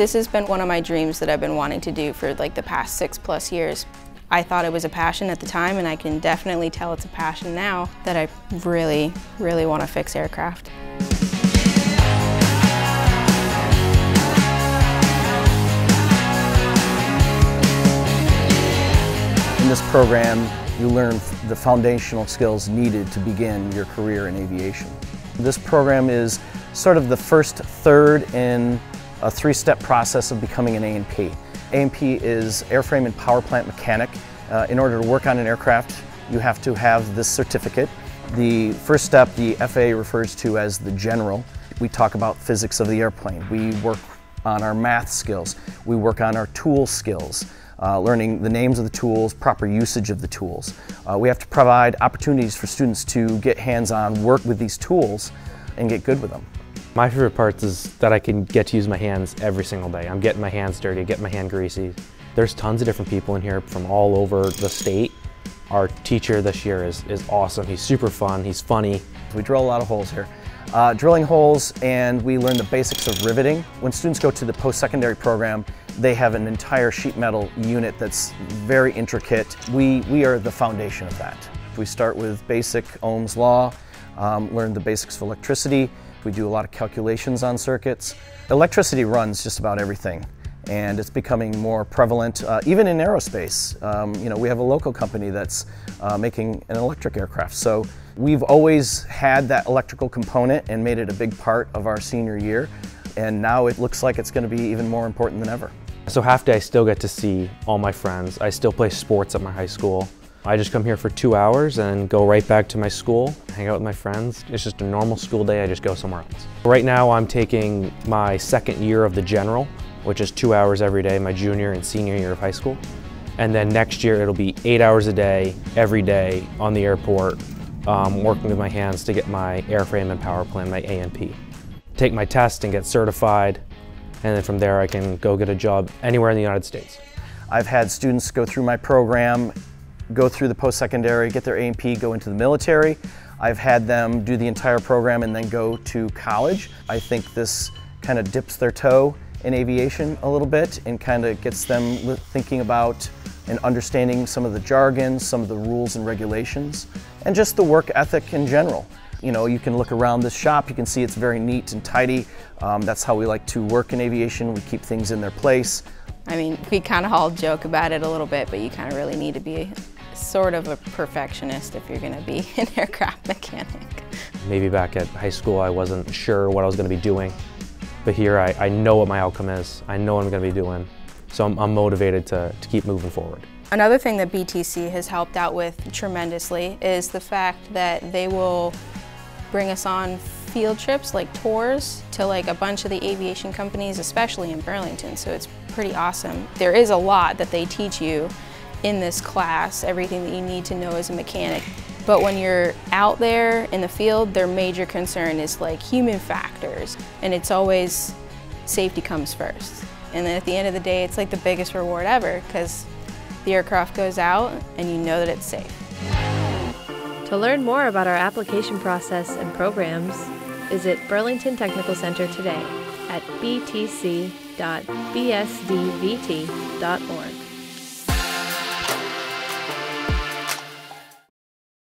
This has been one of my dreams that I've been wanting to do for like the past six plus years. I thought it was a passion at the time and I can definitely tell it's a passion now that I really, really want to fix aircraft. In this program, you learn the foundational skills needed to begin your career in aviation. This program is sort of the first third in a three-step process of becoming an A&P. A&P is airframe and power plant mechanic. Uh, in order to work on an aircraft, you have to have this certificate. The first step the FAA refers to as the general. We talk about physics of the airplane. We work on our math skills. We work on our tool skills. Uh, learning the names of the tools, proper usage of the tools. Uh, we have to provide opportunities for students to get hands-on work with these tools and get good with them. My favorite part is that I can get to use my hands every single day. I'm getting my hands dirty, getting my hand greasy. There's tons of different people in here from all over the state. Our teacher this year is, is awesome. He's super fun, he's funny. We drill a lot of holes here. Uh, drilling holes and we learn the basics of riveting. When students go to the post-secondary program, they have an entire sheet metal unit that's very intricate. We, we are the foundation of that. We start with basic Ohm's law, um, learn the basics of electricity, we do a lot of calculations on circuits. Electricity runs just about everything and it's becoming more prevalent uh, even in aerospace. Um, you know, we have a local company that's uh, making an electric aircraft. So we've always had that electrical component and made it a big part of our senior year. And now it looks like it's going to be even more important than ever. So half day I still get to see all my friends. I still play sports at my high school. I just come here for two hours and go right back to my school, hang out with my friends. It's just a normal school day, I just go somewhere else. Right now I'm taking my second year of the general, which is two hours every day, my junior and senior year of high school. And then next year it'll be eight hours a day, every day on the airport, um, working with my hands to get my airframe and power plant, my A&P. Take my test and get certified, and then from there I can go get a job anywhere in the United States. I've had students go through my program go through the post-secondary, get their A&P, go into the military. I've had them do the entire program and then go to college. I think this kind of dips their toe in aviation a little bit and kind of gets them thinking about and understanding some of the jargon, some of the rules and regulations, and just the work ethic in general. You know, you can look around this shop, you can see it's very neat and tidy. Um, that's how we like to work in aviation. We keep things in their place. I mean, we kind of all joke about it a little bit, but you kind of really need to be sort of a perfectionist if you're going to be an aircraft mechanic. Maybe back at high school I wasn't sure what I was going to be doing, but here I, I know what my outcome is. I know what I'm going to be doing, so I'm, I'm motivated to, to keep moving forward. Another thing that BTC has helped out with tremendously is the fact that they will bring us on field trips, like tours, to like a bunch of the aviation companies, especially in Burlington, so it's pretty awesome. There is a lot that they teach you in this class, everything that you need to know as a mechanic. But when you're out there in the field, their major concern is like human factors. And it's always safety comes first. And then at the end of the day, it's like the biggest reward ever because the aircraft goes out and you know that it's safe. To learn more about our application process and programs, visit Burlington Technical Center today at btc.bsdvt.org.